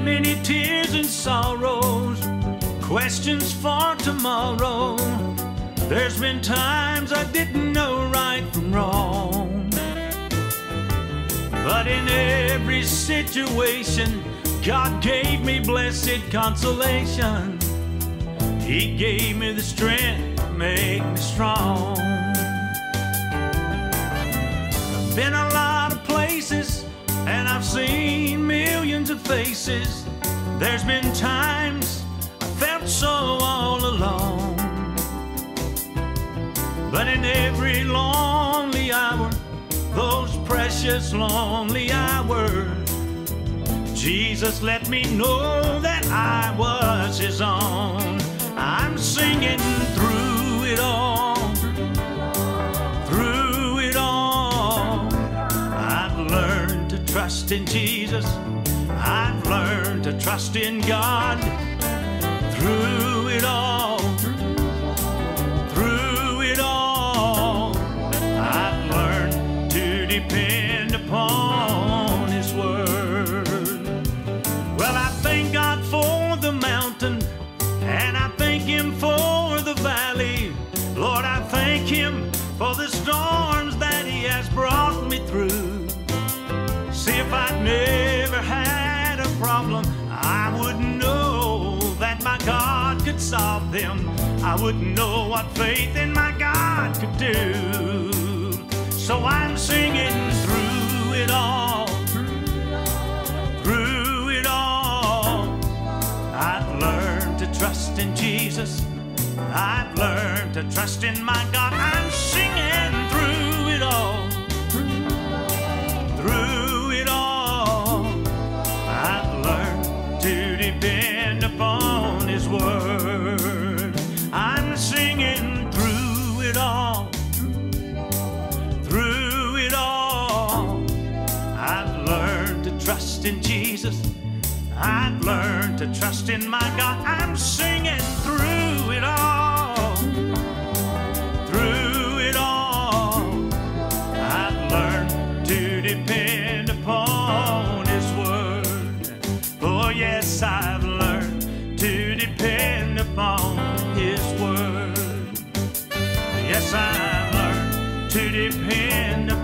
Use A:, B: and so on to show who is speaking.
A: many tears and sorrows, questions for tomorrow. There's been times I didn't know right from wrong. But in every situation, God gave me blessed consolation. He gave me the strength to make me strong. I've been a lot of places and I've seen millions of faces. There's been times I felt so all alone. But in every lonely hour, those precious lonely hours, Jesus let me know that I was His own. I'm singing trust in Jesus. I've learned to trust in God through it all. Through it all, I've learned to depend upon His Word. Well, I thank God for the mountain, and I thank Him for the valley. Lord, I thank Him for the storms if I'd never had a problem, I wouldn't know that my God could solve them. I wouldn't know what faith in my God could do. So I'm singing through it all, through it all. I've learned to trust in Jesus. I've learned to trust in my God. I'm singing through it all it all, through it all. I've learned to trust in Jesus. I've learned to trust in my God. I'm singing through it all, through it all. I've learned to depend upon His Word. Oh, yes, I've learned to depend Yes, I learned to depend